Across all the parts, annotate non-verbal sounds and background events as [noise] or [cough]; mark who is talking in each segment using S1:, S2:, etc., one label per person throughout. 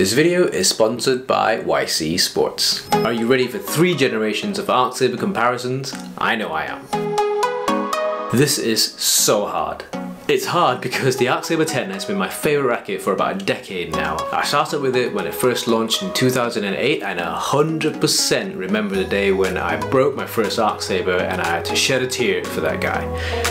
S1: This video is sponsored by YC Sports. Are you ready for three generations of Arc Saber comparisons? I know I am. This is so hard. It's hard because the Arc Saber 10 has been my favourite racket for about a decade now. I started with it when it first launched in 2008 and 100% remember the day when I broke my first Arc Saber and I had to shed a tear for that guy.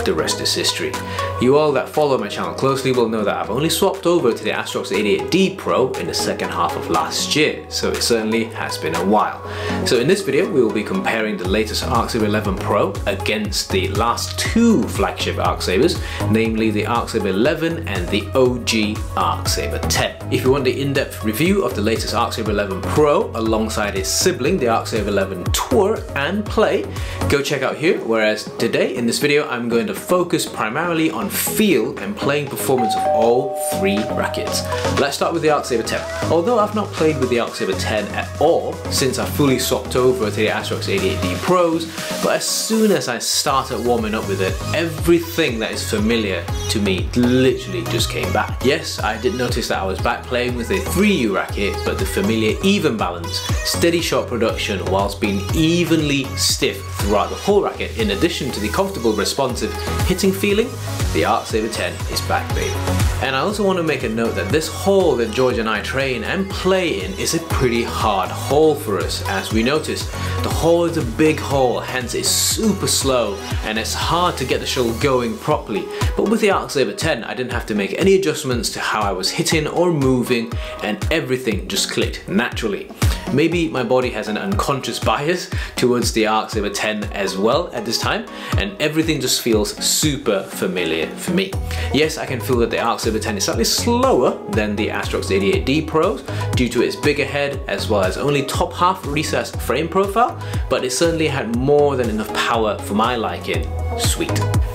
S1: The rest is history. You all that follow my channel closely will know that I've only swapped over to the Astrox 88D Pro in the second half of last year, so it certainly has been a while. So in this video we will be comparing the latest Arc Saber 11 Pro against the last two flagship Arc Sabers, namely the Arc Saber 11 and the OG Arc Saber 10. If you want the in-depth review of the latest Arc Saber 11 Pro alongside its sibling, the Arc Saber 11 Tour and Play, go check out here, whereas today in this video I'm going to focus primarily on feel and playing performance of all three rackets. Let's start with the Arc Saber 10. Although I've not played with the Arc Saber 10 at all since I fully swapped over to the Astrox 88D Pros, but as soon as I started warming up with it, everything that is familiar to me literally just came back. Yes, I did notice that I was back playing with a 3U racket, but the familiar even balance, steady shot production whilst being evenly stiff throughout the whole racket, in addition to the comfortable responsive hitting feeling, the Saber 10 is back baby. And I also want to make a note that this hole that George and I train and play in is a pretty hard hole for us. As we noticed, the hole is a big hole, hence it's super slow and it's hard to get the shuttle going properly. But with the Arc Saber 10, I didn't have to make any adjustments to how I was hitting or moving and everything just clicked naturally. Maybe my body has an unconscious [laughs] bias towards the Arc Saber 10 as well at this time, and everything just feels super familiar for me. Yes, I can feel that the Arc Saber 10 is slightly slower than the Astrox 88D Pros due to its bigger head as well as only top half recessed frame profile, but it certainly had more than enough power for my liking. Sweet.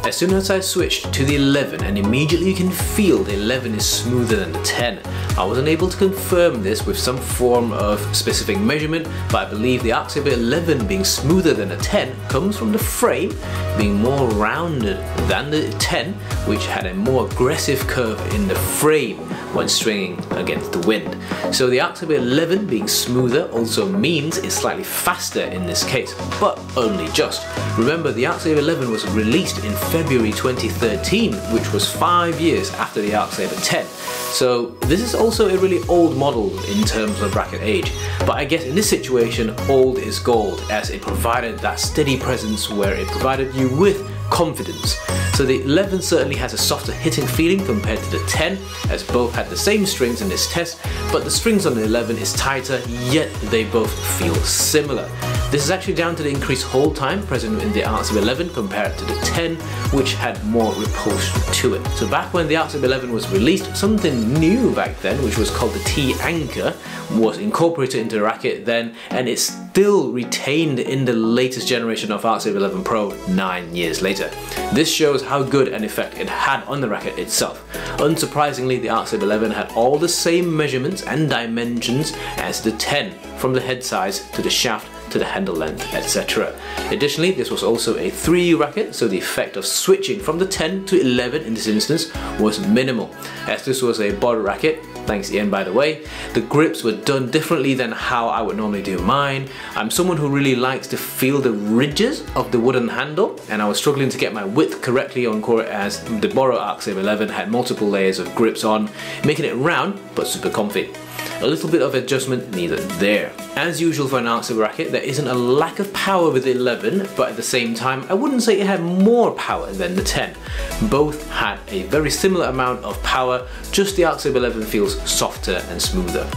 S1: As soon as I switched to the 11 and immediately you can feel the 11 is smoother than the 10. I wasn't able to confirm this with some form of specific measurement but I believe the Arc Saber 11 being smoother than a 10 comes from the frame being more rounded than the 10 which had a more aggressive curve in the frame when swinging against the wind. So the Arc 11 being smoother also means it's slightly faster in this case, but only just. Remember the Arc Saber 11 was released in February 2013, which was five years after the Arc Saber 10. So this is also a really old model in terms of racket age, but I guess in this situation, old is gold as it provided that steady presence where it provided you with confidence. So the 11 certainly has a softer hitting feeling compared to the 10 as both had the same strings in this test but the strings on the 11 is tighter yet they both feel similar. This is actually down to the increased hold time present in the Arc Saber 11 compared to the 10 which had more repulsion to it. So back when the Arc Saber 11 was released something new back then which was called the T-Anchor was incorporated into the racket then and it's still retained in the latest generation of Arc Saber 11 Pro 9 years later. This shows how good an effect it had on the racket itself. Unsurprisingly, the Arc Saber 11 had all the same measurements and dimensions as the 10, from the head size to the shaft to the handle length, etc. Additionally, this was also a 3U racket, so the effect of switching from the 10 to 11 in this instance was minimal. As this was a bottle racket, Thanks Ian by the way. The grips were done differently than how I would normally do mine. I'm someone who really likes to feel the ridges of the wooden handle and I was struggling to get my width correctly on court as the Boros Arc Saber 11 had multiple layers of grips on, making it round but super comfy. A little bit of adjustment needed there. As usual for an Arc Saber racket, there isn't a lack of power with the 11, but at the same time, I wouldn't say it had more power than the 10. Both had a very similar amount of power, just the Arc 11 feels softer and smoother.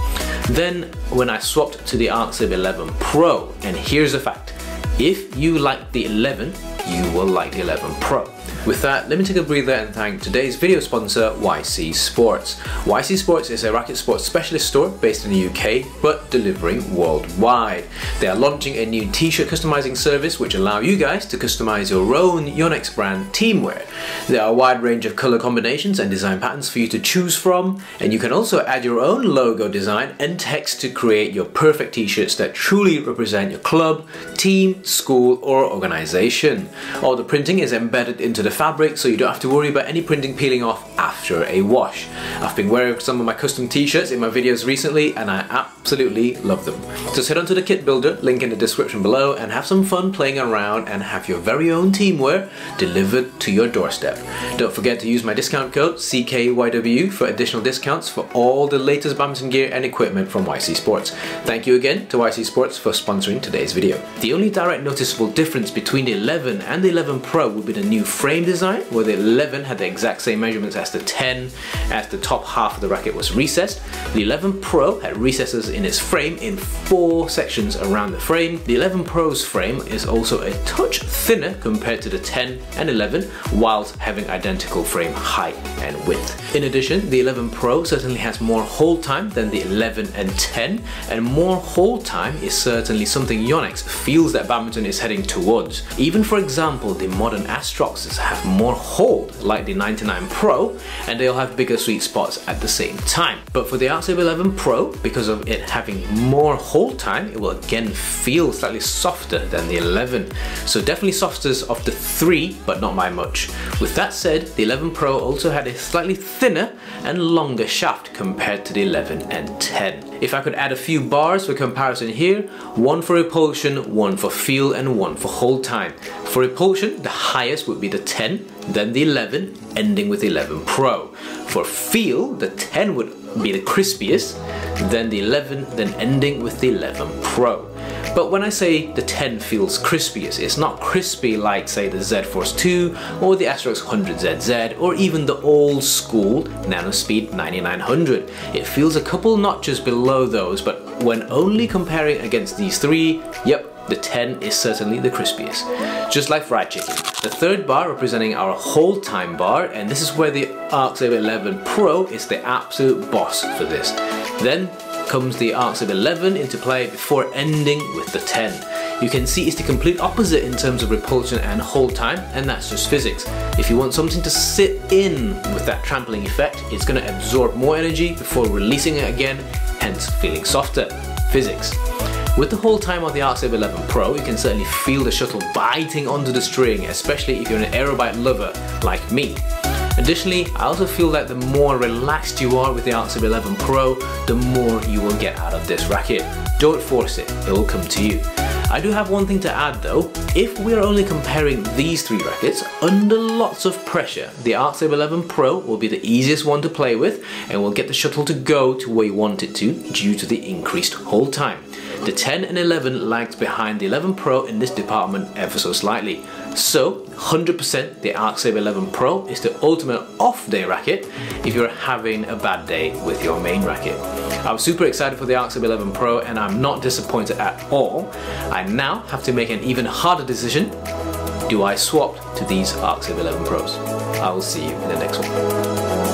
S1: Then, when I swapped to the Arc 11 Pro, and here's a fact, if you like the 11, you will like the 11 Pro. With that, let me take a breather and thank today's video sponsor, YC Sports. YC Sports is a racket sports specialist store based in the UK, but delivering worldwide. They are launching a new t-shirt customizing service which allow you guys to customize your own Yonex brand teamwear. There are a wide range of color combinations and design patterns for you to choose from, and you can also add your own logo design and text to create your perfect t-shirts that truly represent your club, team, school, or organization. All the printing is embedded into the fabric so you don't have to worry about any printing peeling off after a wash. I've been wearing some of my custom t-shirts in my videos recently and I absolutely love them. Just head on to the kit builder, link in the description below and have some fun playing around and have your very own teamwear delivered to your doorstep. Don't forget to use my discount code CKYEW for additional discounts for all the latest badminton gear and equipment from YC Sports. Thank you again to YC Sports for sponsoring today's video. The only direct noticeable difference between the 11 and the 11 Pro would be the new frame design where the 11 had the exact same measurements as the 10 as the top half of the racket was recessed. The 11 Pro had recesses in its frame in four sections around the frame. The 11 Pro's frame is also a touch thinner compared to the 10 and 11 whilst having identical frame height and width. In addition, the 11 Pro certainly has more hold time than the 11 and 10 and more hold time is certainly something Yonex feels that badminton is heading towards. Even for example, the modern Astroxes have more hold like the 99 Pro and they'll have bigger sweet spots at the same time. But for the Arc 11 Pro, because of it having more hold time, it will again feel slightly softer than the 11. So definitely softest of the three, but not by much. With that said, the 11 Pro also had a slightly thinner and longer shaft compared to the 11 and 10. If I could add a few bars for comparison here, one for repulsion, one for feel and one for hold time. For repulsion, the highest would be the 10, then the 11, ending with 11 Pro. For feel, the 10 would be the crispiest, then the 11, then ending with the 11 Pro. But when I say the 10 feels crispiest, it's not crispy like say the Z Force 2 or the Astrox 100ZZ or even the old school Nanospeed 9900. It feels a couple notches below those, but when only comparing against these three, yep, the 10 is certainly the crispiest. Just like fried chicken. The third bar representing our hold time bar, and this is where the Arc Saber 11 Pro is the absolute boss for this. Then comes the Arc Saber 11 into play before ending with the 10. You can see it's the complete opposite in terms of repulsion and hold time, and that's just physics. If you want something to sit in with that trampling effect, it's going to absorb more energy before releasing it again, hence feeling softer. Physics. With the hold time of the Saber 11 Pro, you can certainly feel the shuttle biting onto the string, especially if you're an aerobite lover like me. Additionally, I also feel that the more relaxed you are with the Arc Saber 11 Pro, the more you will get out of this racket. Don't force it, it will come to you. I do have one thing to add though. If we're only comparing these three rackets, under lots of pressure, the Arc 11 Pro will be the easiest one to play with and will get the shuttle to go to where you want it to due to the increased hold time. The 10 and 11 lags behind the 11 Pro in this department ever so slightly. So 100% the ArcSaber 11 Pro is the ultimate off-day racket if you're having a bad day with your main racket. I'm super excited for the ArcSaber 11 Pro and I'm not disappointed at all. I now have to make an even harder decision. Do I swap to these ArcSaber 11 Pros? I will see you in the next one.